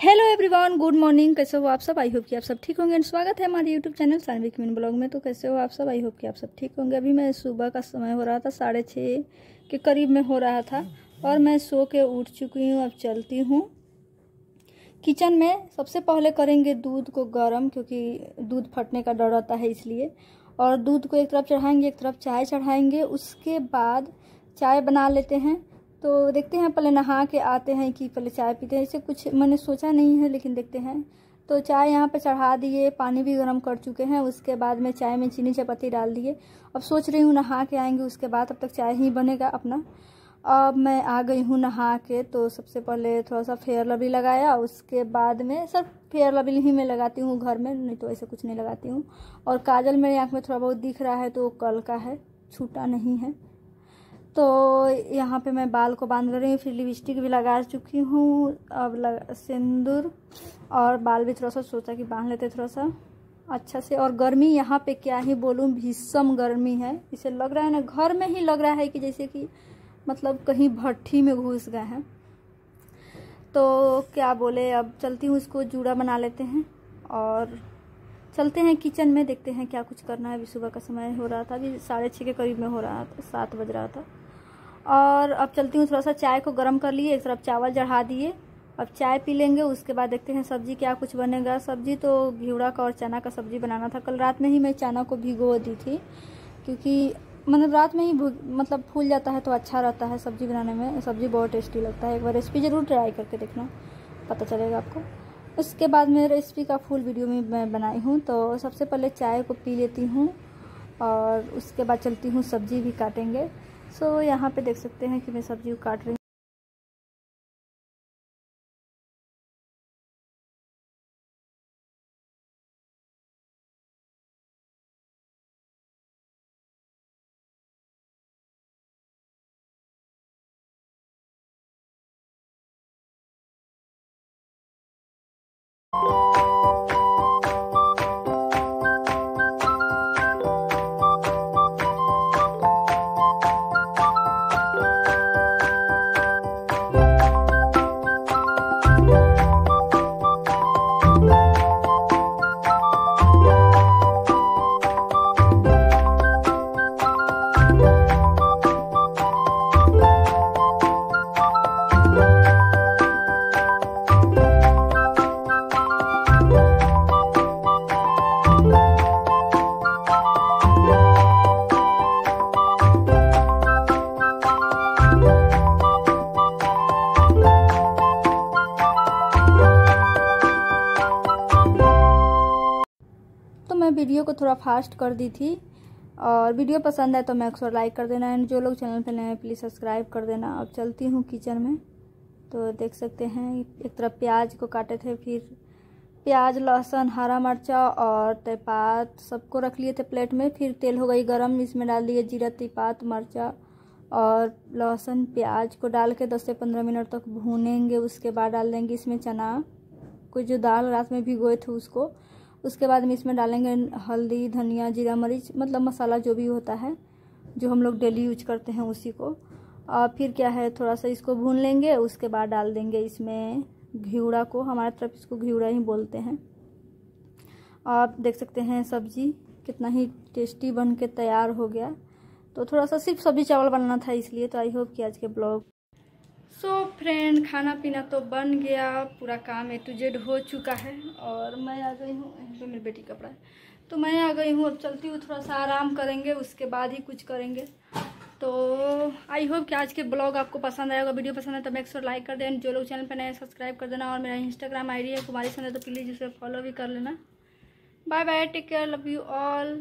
Hello everyone good morning कैसे हो आप सब? आई होप कि आप सब ठीक होंगे एंड स्वागत है हमारे यूट्यूब चैनल सानविक मिन ब्लॉग में। तो कैसे हो आप सब? आई होप कि आप सब ठीक होंगे। अभी मैं सुबह का समय हो रहा था, साढ़े छः के करीब में हो रहा था और मैं सो के उठ चुकी हूँ, अब चलती हूँ। किचन में सबसे पहले करेंगे दूध को गर्म, क्योंकि दूध फटने का डर रहता है इसलिए। और दूध को एक तरफ़ चढ़ाएँगे, एक तरफ़ चाय चढ़ाएँगे। उसके बाद चाय बना लेते हैं। तो देखते हैं पहले नहा के आते हैं कि पहले चाय पीते हैं। ऐसे कुछ मैंने सोचा नहीं है, लेकिन देखते हैं। तो चाय यहाँ पर चढ़ा दिए, पानी भी गर्म कर चुके हैं। उसके बाद में चाय में चीनी चपाती डाल दिए। अब सोच रही हूँ नहा के आएँगे, उसके बाद अब तक चाय ही बनेगा अपना। अब मैं आ गई हूँ नहा के तो सबसे पहले थोड़ा सा फेयर लवली लगाया। उसके बाद में सर फेयर लवली ही मैं लगाती हूँ घर में, नहीं तो ऐसे कुछ नहीं लगाती हूँ। और काजल मेरे आँख में थोड़ा बहुत दिख रहा है तो कल का है, छूटा नहीं है। तो यहाँ पे मैं बाल को बाँध ले रही हूँ, फिर लिपस्टिक भी लगा चुकी हूँ। अब लग, सिंदूर और बाल भी थोड़ा सा सोचा कि बाँध लेते थोड़ा सा। अच्छा से, और गर्मी यहाँ पे क्या ही बोलूँ, भीषम गर्मी है। इसे लग रहा है ना, घर में ही लग रहा है कि जैसे कि मतलब कहीं भट्ठी में घुस गए हैं। तो क्या बोले, अब चलती हूँ इसको, जूड़ा बना लेते हैं और चलते हैं किचन में, देखते हैं क्या कुछ करना है। अभी सुबह का समय हो रहा था, अभी साढ़े छः के करीब में हो रहा था, सात बज रहा था। और अब चलती हूँ थोड़ा सा चाय को गर्म कर लिए, एक तरफ़ चावल चढ़ा दिए। अब चाय पी लेंगे, उसके बाद देखते हैं सब्ज़ी क्या कुछ बनेगा। सब्ज़ी तो घिवड़ा का और चना का सब्ज़ी बनाना था। कल रात में ही मैं चना को भिगो दी थी, क्योंकि मतलब रात में ही मतलब फूल जाता है तो अच्छा रहता है सब्ज़ी बनाने में। सब्ज़ी बहुत टेस्टी लगता है। एक बार रेसिपी ज़रूर ट्राई करके देखना, पता चलेगा आपको। उसके बाद मैं रेसिपी का फुल वीडियो में मैं बनाई हूँ तो सबसे पहले चाय को पी लेती हूँ और उसके बाद चलती हूँ सब्ज़ी भी काटेंगे। सो so, यहाँ पे देख सकते हैं कि मैं सब्ज़ी काट रही वीडियो को थोड़ा फास्ट कर दी थी। और वीडियो पसंद है तो मैं अक्सर लाइक कर देना। एंड जो लोग चैनल पर नए हैं प्लीज़ सब्सक्राइब कर देना। अब चलती हूँ किचन में। तो देख सकते हैं, एक तरफ़ प्याज को काटे थे, फिर प्याज, लहसुन, हरा मिर्चा और तेजपात सबको रख लिए थे प्लेट में। फिर तेल हो गई गरम, इसमें डाल दिए जीरा, तेजपात, मिर्चा और लहसुन, प्याज को डाल के 10 से 15 मिनट तक भूनेंगे। उसके बाद डाल देंगे इसमें चना। को जो दाल रात में भिगोए थे उसको। उसके बाद हम इसमें डालेंगे हल्दी, धनिया, जीरा, मरीच मतलब मसाला जो भी होता है, जो हम लोग डेली यूज़ करते हैं उसी को। और फिर क्या है, थोड़ा सा इसको भून लेंगे, उसके बाद डाल देंगे इसमें घिवड़ा को। हमारे तरफ़ इसको घिवड़ा ही बोलते हैं। आप देख सकते हैं सब्ज़ी कितना ही टेस्टी बन के तैयार हो गया। तो थोड़ा सा सिर्फ़ सब्ज़ी चावल बनाना था इसलिए तो आई होप कि आज के ब्लॉग सो so, फ्रेंड खाना पीना तो बन गया पूरा काम ए टू जेड हो चुका है और मैं आ गई हूँ तो मेरी बेटी कपड़ा है तो मैं आ गई हूँ अब चलती हूँ थोड़ा सा आराम करेंगे उसके बाद ही कुछ करेंगे। तो आई होप कि आज के ब्लॉग आपको पसंद आएगा वीडियो पसंद है तो मैं एक लाइक कर दें जो लोग चैनल पर नए सब्सक्राइब कर देना और मेरा इंस्टाग्राम आईडी है कुमारी संजय तो प्लीज़ उसे फॉलो भी कर लेना। Bye bye take care love you all